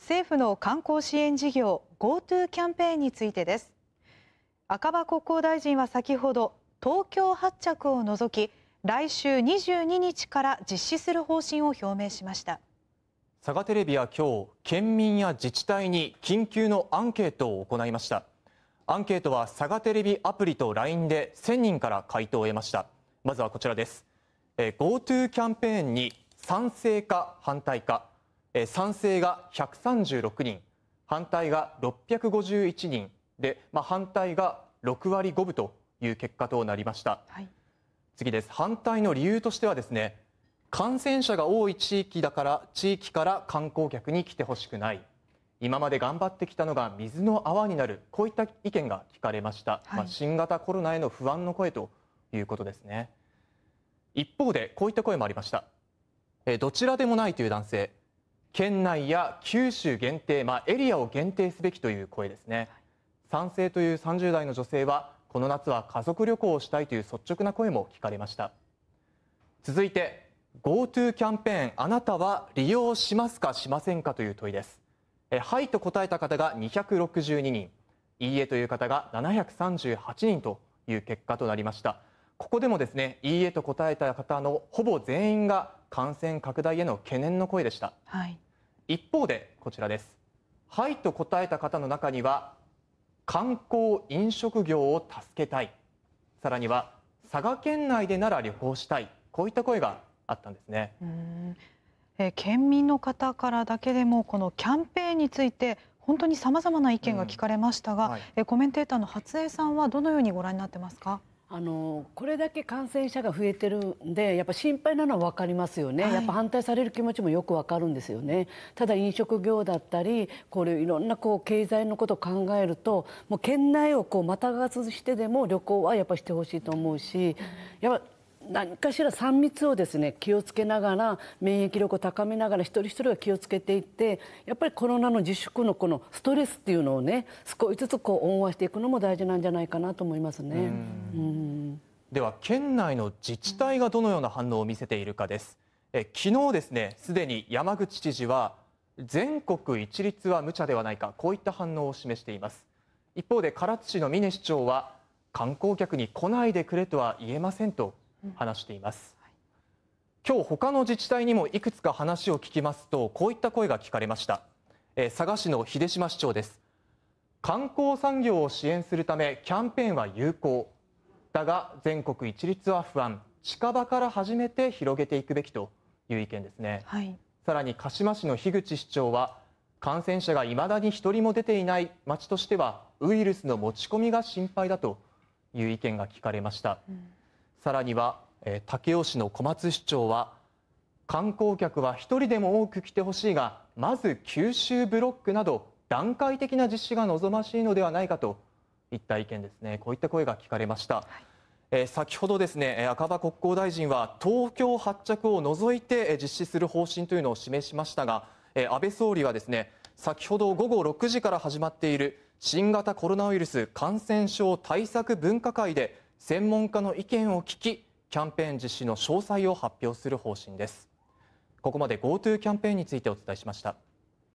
政府の観光支援事業 GoTo キャンペーンについてです。赤羽国交大臣は先ほど東京発着を除き来週22日から実施する方針を表明しました。佐賀テレビは今日県民や自治体に緊急のアンケートを行いました。アンケートは佐賀テレビアプリと LINE で1000人から回答を得ました。まずはこちらです。GoTo キャンペーンに賛成か反対か。賛成が136人反対が651人で、まあ、反対が6割5分という結果となりました、はい、次です。反対の理由としてはですね感染者が多い地域だから地域から観光客に来てほしくない。今まで頑張ってきたのが水の泡になるこういった意見が聞かれました、はい、まあ、新型コロナへの不安の声ということですね。一方でこういった声もありました。えどちらでもないという男性県内や九州限定、まあ、エリアを限定すべきという声ですね。賛成という30代の女性はこの夏は家族旅行をしたいという率直な声も聞かれました。続いて GoTo キャンペーンあなたは利用しますかしませんかという問いです。えはいと答えた方が262人いいえという方が738人という結果となりました。ここでもですねいいえと答えた方のほぼ全員が感染拡大への懸念の声でした、はい、一方でこちらです。はいと答えた方の中には観光飲食業を助けたい。さらには佐賀県内でなら旅行したい。こういった声があったんですね。え県民の方からだけでもこのキャンペーンについて本当にさまざまな意見が聞かれましたが、うん。はい、えコメンテーターの初江さんはどのようにご覧になってますか？あのこれだけ感染者が増えてるんでやっぱ心配なのは分かりますよね、はい、やっぱ反対される気持ちもよく分かるんですよね。ただ飲食業だったりこれいろんなこう経済のことを考えるともう県内をこうまたがずしてでも旅行はやっぱしてほしいと思うしやっぱ何かしら3密をですね気をつけながら免疫力を高めながら一人一人が気をつけていってやっぱりコロナの自粛のこのストレスっていうのをね少しずつこう温和していくのも大事なんじゃないかなと思いますね。では県内の自治体がどのような反応を見せているかです。え昨日ですねすでに山口知事は全国一律は無茶ではないかこういった反応を示しています一方で唐津市の峰市長は観光客に来ないでくれとは言えませんと話しています、今日他の自治体にもいくつか話を聞きますとこういった声が聞かれました、えー、佐賀市の秀島市長です。観光産業を支援するためキャンペーンは有効。だが全国一律は不安。近場から始めて広げていくべきという意見ですね、はい、さらに鹿島市の樋口市長は感染者がいまだに1人も出ていない町としてはウイルスの持ち込みが心配だという意見が聞かれました、うんさらには、えー、武雄市の小松市長は観光客は1人でも多く来てほしいがまず九州ブロックなど段階的な実施が望ましいのではないかといった意見ですね。こういった声が聞かれました、先ほどですね赤羽国交大臣は東京発着を除いて実施する方針というのを示しましたが、えー、安倍総理はですね先ほど午後6時から始まっている新型コロナウイルス感染症対策分科会で専門家の意見を聞きキャンペーン実施の詳細を発表する方針です。ここまで GoTo キャンペーンについてお伝えしました。